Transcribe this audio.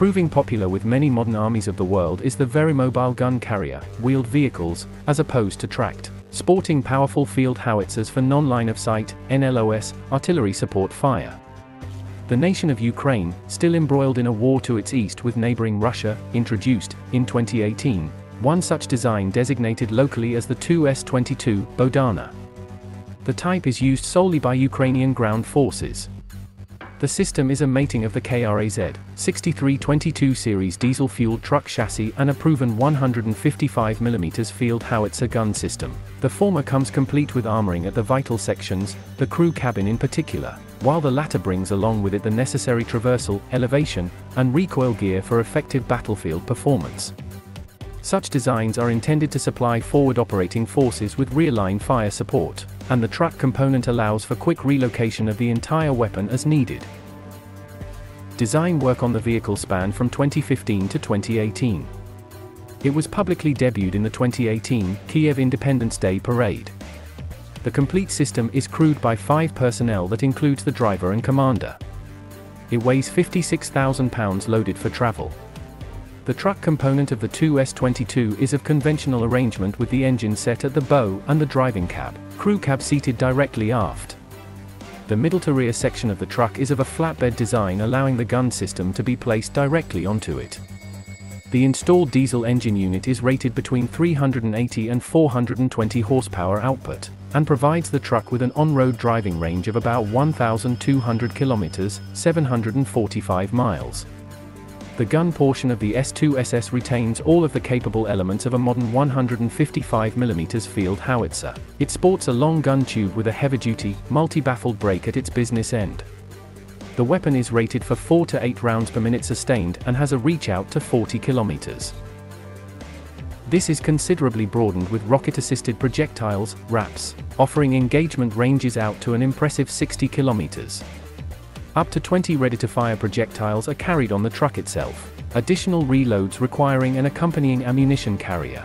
Proving popular with many modern armies of the world is the very mobile gun carrier, wheeled vehicles, as opposed to tracked, sporting powerful field howitzers for non-line of sight, NLOS, artillery support fire. The nation of Ukraine, still embroiled in a war to its east with neighboring Russia, introduced, in 2018, one such design designated locally as the 2S22 Bohdana. The type is used solely by Ukrainian ground forces. The system is a mating of the KRAZ 6322 series diesel-fueled truck chassis and a proven 155mm field howitzer gun system. The former comes complete with armoring at the vital sections, the crew cabin in particular, while the latter brings along with it the necessary traversal, elevation, and recoil gear for effective battlefield performance. Such designs are intended to supply forward operating forces with rear-line fire support and the truck component allows for quick relocation of the entire weapon as needed. Design work on the vehicle spanned from 2015 to 2018. It was publicly debuted in the 2018 Kiev Independence Day parade. The complete system is crewed by five personnel that includes the driver and commander. It weighs 56,000 pounds loaded for travel. The truck component of the 2S22 is of conventional arrangement with the engine set at the bow and the driving cab, crew cab seated directly aft. The middle to rear section of the truck is of a flatbed design allowing the gun system to be placed directly onto it. The installed diesel engine unit is rated between 380 and 420 horsepower output, and provides the truck with an on-road driving range of about 1,200 kilometers, 745 miles. The gun portion of the S2SS retains all of the capable elements of a modern 155mm field howitzer. It sports a long gun tube with a heavy-duty, multi-baffled brake at its business end. The weapon is rated for 4 to 8 rounds per minute sustained and has a reach out to 40 kilometers. This is considerably broadened with rocket-assisted projectiles, RAPS, offering engagement ranges out to an impressive 60 kilometers. Up to 20 ready-to-fire projectiles are carried on the truck itself, additional reloads requiring an accompanying ammunition carrier.